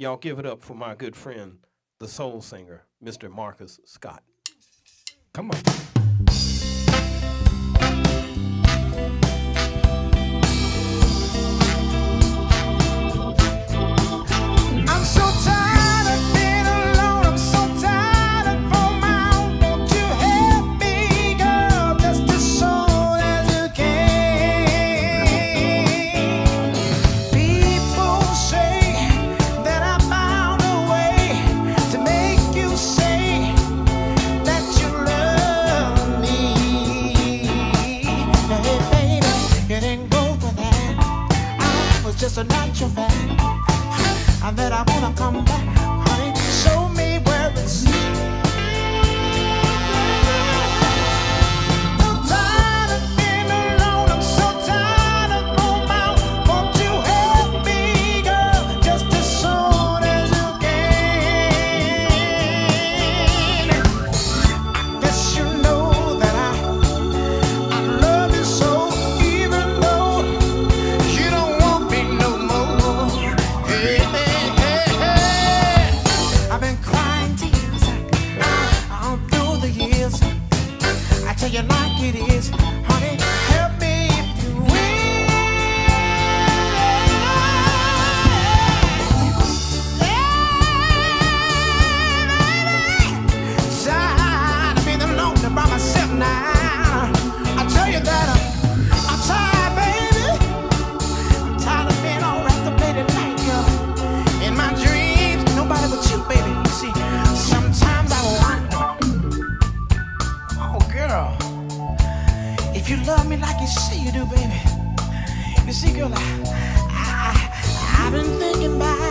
Y'all give it up for my good friend, the soul singer, Mr. Marcus Scott. Come on. so natural. And that I wanna come back, honey. Show me where it's. you like it is. love me like you say you do, baby. You see, girl, I, I, I I've been thinking about.